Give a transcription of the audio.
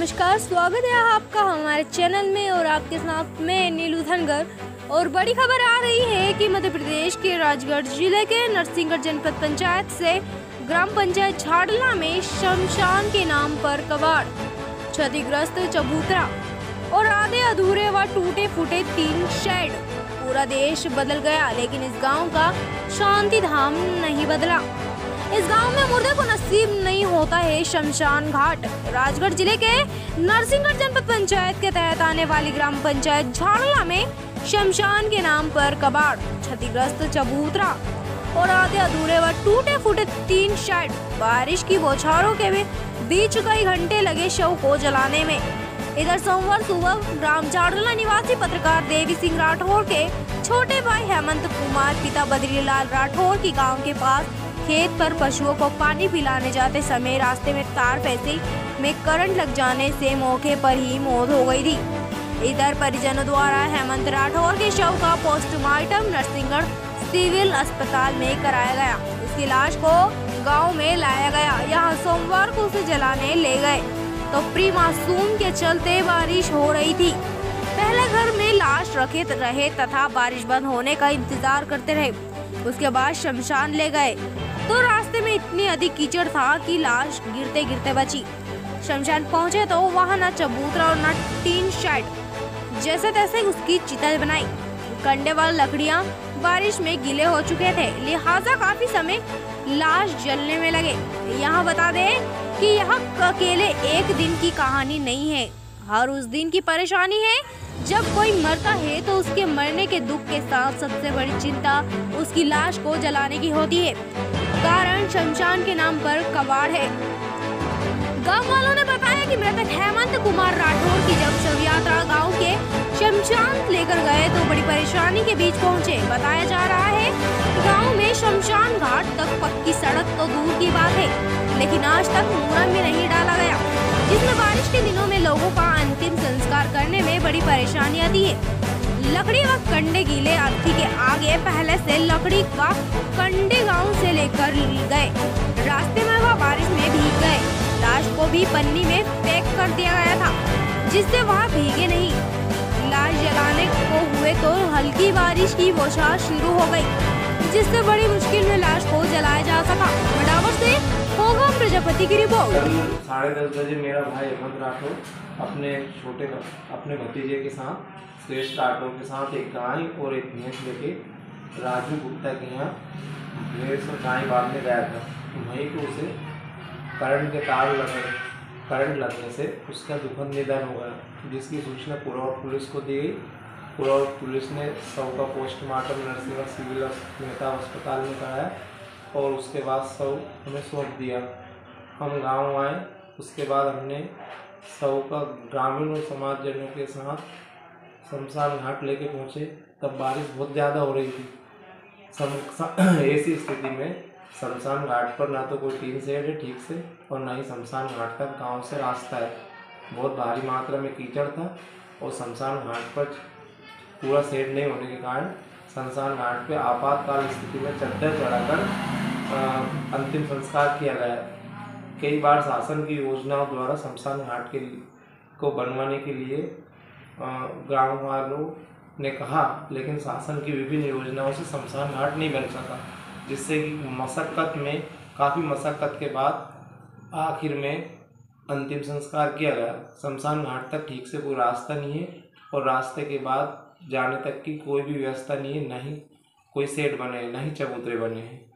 नमस्कार, स्वागत है आपका हमारे चैनल में और आपके साथ मैं नीलू धनगर। और बड़ी खबर आ रही है कि मध्य प्रदेश के राजगढ़ ज़िले के नरसिंहगढ़ जनपद पंचायत से ग्राम पंचायत झाड़ला में शमशान के नाम पर कबाड़, क्षतिग्रस्त चबूतरा और आधे अधूरे व टूटे फूटे तीन शेड। पूरा देश बदल गया, लेकिन इस गाँव का शांति धाम नहीं बदला। इस गाँव में मुर्दे को नसीब नहीं होता है, शमशान घाट। राजगढ़ ज़िले के नरसिंहगढ़ जनपद पंचायत के तहत आने वाली ग्राम पंचायत झाड़ला में शमशान के नाम पर कबाड़, क्षतिग्रस्त चबूतरा और आधे अधूरे व टूटे फूटे तीन शेड। बारिश की बौछारों के बीच कई घंटे लगे शव को जलाने में। इधर सोमवार सुबह ग्राम झाड़ला निवासी पत्रकार देवी सिंह राठौर के छोटे भाई हेमंत कुमार, पिता बद्रीलाल राठौर की गाँव के पास खेत पर पशुओं को पानी पिलाने जाते समय रास्ते में तार फैसे में करंट लग जाने से मौके पर ही मौत हो गई थी। इधर परिजनों द्वारा हेमंत राठौर के शव का पोस्टमार्टम नरसिंहगढ़ सिविल अस्पताल में कराया गया। उसकी लाश को गाँव में लाया गया। यहाँ सोमवार को उसे जलाने ले गए। तो प्री मासूम के चलते बारिश हो रही थी। पहले घर में लाश रखे रहे तथा बारिश बंद होने का इंतज़ार करते रहे। उसके बाद शमशान ले गए। तो रास्ते में इतनी अधिक कीचड़ था कि लाश गिरते गिरते बची। शमशान पहुँचे तो वहाँ न चबूतरा और न टीन शेड जैसे तैसे उसकी चिता बनाई। कंडे वाली लकड़ियाँ बारिश में गीले हो चुके थे, लिहाजा काफ़ी समय लाश जलने में लगे। यहाँ बता दें कि यह अकेले एक दिन की कहानी नहीं है। हर उस दिन की परेशानी है जब कोई मरता है तो उसके मरने के दुख के साथ सबसे बड़ी चिंता उसकी लाश को जलाने की होती है। कारण शमशान के नाम पर कबाड़ है। गाँव वालों ने बताया कि मृतक हेमंत कुमार राठौर की जब शव यात्रा गाँव के शमशान लेकर गए तो बड़ी परेशानी के बीच पहुँचे। बताया जा रहा है, गाँव में शमशान घाट तक पक्की सड़क तो दूर की बात है, लेकिन आज तक मूरन भी नहीं डाला गया। जिसमें बारिश के दिनों में लोगों का अंतिम संस्कार करने में बड़ी परेशानी आती है लकड़ी व कंडे गीले अर्थी के आगे पहले से लकड़ी का कंडे गाँव से लेकर गए। रास्ते में वह बारिश में भीग गए। लाश को भी पन्नी में पैक कर दिया गया था, जिससे वह भीगे नहीं। लाश जलाने को हुए तो हल्की बारिश की बौछार शुरू हो गई, जिससे बड़ी मुश्किल में लाश को जलाया जा सका। बराबर से होगा प्रजापति की रिपोर्ट साढ़े दस बजे मेरा भाई हेमंत राठौर अपने छोटे अपने भतीजे के साथ श्रेष्ठ राठौर के साथ एक गाय और एक भैंस लेके राजू गुप्ता के यहाँ भैंस और गाय बांधने गया था। वहीं पर उसे करंट के तार लगे करंट लगने से उसका दुखद निधन हो गया जिसकी सूचना पुरौर पुलिस को दी गई। पुरौर पुलिस ने शव का पोस्टमार्टम नरसिंह सिविल मेहता अस्पताल में कराया। और उसके बाद शव हमें सौंप दिया। हम गाँव आए, उसके बाद हमने शव का ग्रामीण और समाजजनों के साथ शमशान घाट लेके पहुँचे। तब बारिश बहुत ज़्यादा हो रही थी। ऐसी स्थिति में शमशान घाट पर ना तो कोई टीन सेट है ठीक से, और ना ही शमशान घाट तक गाँव से रास्ता है। बहुत भारी मात्रा में कीचड़ था और शमशान घाट पर पूरा सेट नहीं होने के कारण शमशान घाट पे आपातकाल स्थिति में चद्दर चढ़ाकर अंतिम संस्कार किया गया। कई बार शासन की योजनाओं द्वारा शमशान घाट के को बनवाने के लिए ग्राम वालों ने कहा, लेकिन शासन की विभिन्न योजनाओं से शमशान घाट नहीं बन सका, जिससे कि मशक्क़त में, काफ़ी मशक्क़त के बाद आखिर में अंतिम संस्कार किया गया। शमशान घाट तक ठीक से कोई रास्ता नहीं है और रास्ते के बाद जाने तक की कोई भी व्यवस्था नहीं है ना ही कोई सेट बने हैं ना ही चबूतरे बने हैं।